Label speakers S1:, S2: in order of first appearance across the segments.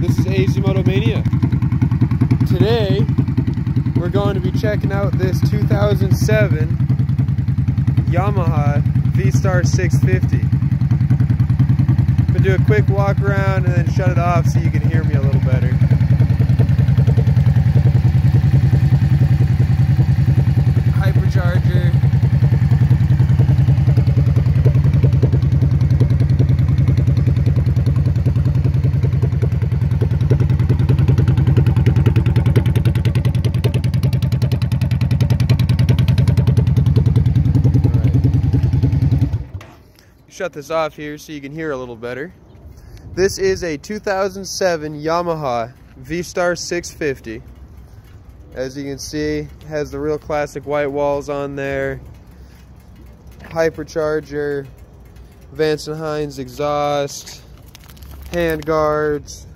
S1: This is AZ Motomania. Today, we're going to be checking out this 2007 Yamaha V-Star 650. I'm gonna do a quick walk around and then shut it off so you can hear me a little better. Hypercharger. Shut this off here so you can hear a little better. This is a 2007 Yamaha V-Star 650. As you can see, has the real classic white walls on there. Hypercharger, Vance & Hines exhaust, hand guards,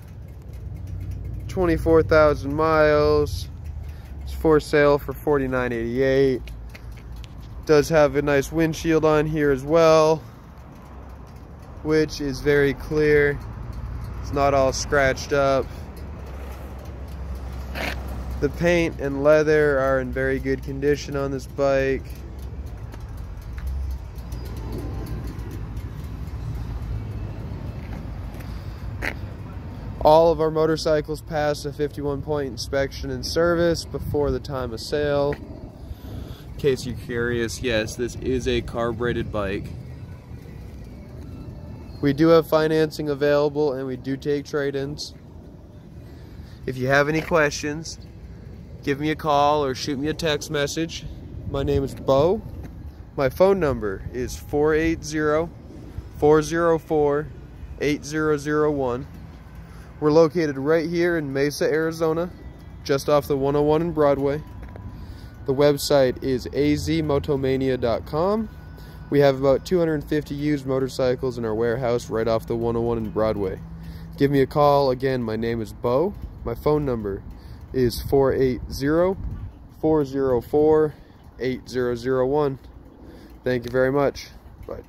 S1: 24,000 miles. It's for sale for $49.88. Does have a nice windshield on here as well which is very clear. It's not all scratched up. The paint and leather are in very good condition on this bike. All of our motorcycles pass a 51 point inspection and service before the time of sale. In case you're curious, yes, this is a carbureted bike. We do have financing available and we do take trade-ins. If you have any questions, give me a call or shoot me a text message. My name is Beau. My phone number is 480-404-8001. We're located right here in Mesa, Arizona, just off the 101 in Broadway. The website is azmotomania.com. We have about 250 used motorcycles in our warehouse right off the 101 in Broadway. Give me a call. Again, my name is Beau. My phone number is 480-404-8001. Thank you very much. Bye.